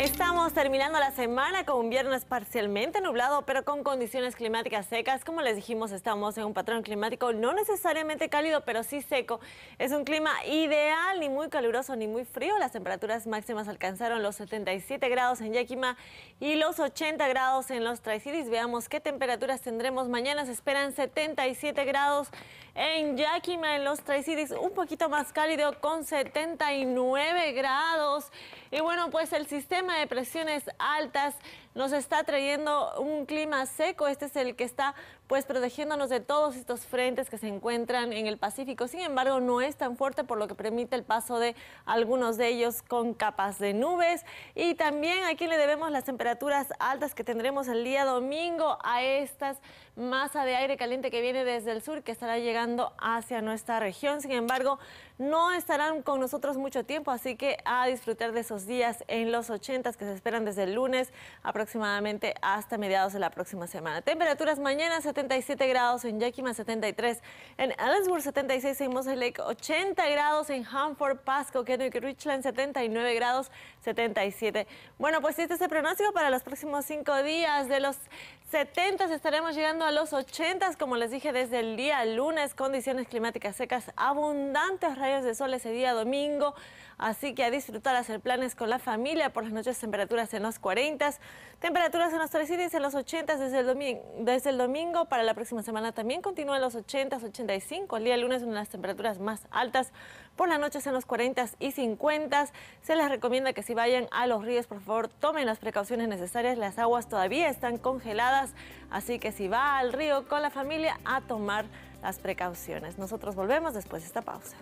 Estamos terminando la semana con un viernes parcialmente nublado, pero con condiciones climáticas secas. Como les dijimos, estamos en un patrón climático no necesariamente cálido, pero sí seco. Es un clima ideal, ni muy caluroso ni muy frío. Las temperaturas máximas alcanzaron los 77 grados en Yakima y los 80 grados en los Tri-Cities. Veamos qué temperaturas tendremos mañana. Se esperan 77 grados en Yakima, en los Tri-Cities, un poquito más cálido con 79 grados. Y bueno, pues el sistema de presiones altas nos está trayendo un clima seco. Este es el que está pues protegiéndonos de todos estos frentes que se encuentran en el Pacífico. Sin embargo, no es tan fuerte por lo que permite el paso de algunos de ellos con capas de nubes. Y también aquí le debemos las temperaturas altas que tendremos el día domingo a estas masa de aire caliente que viene desde el sur que estará llegando hacia nuestra región. Sin embargo, no estarán con nosotros mucho tiempo, así que a disfrutar de esos días en los 80 que se esperan desde el lunes aproximadamente hasta mediados de la próxima semana. Temperaturas mañana 77 grados en Yakima, 73 en Ellensburg, 76 en Mosley Lake, 80 grados en Hanford, Pasco, Kennewick, Richland, 79 grados, 77. Bueno, pues este es el pronóstico para los próximos cinco días. De los 70 estaremos llegando a los 80, como les dije, desde el día lunes, condiciones climáticas secas, abundantes rayos de sol ese día domingo, así que a disfrutar, hacer planes con la familia, por las noches temperaturas en los 40, temperaturas en los tres en los 80 desde el, domingo, desde el domingo, para la próxima semana también continúan los 80, 85, el día lunes una de las temperaturas más altas, por las noches en los 40 y 50, se les recomienda que si vayan a los ríos, por favor, tomen las precauciones necesarias, las aguas todavía están congeladas, así que si va al río con la familia a tomar las precauciones. Nosotros volvemos después de esta pausa.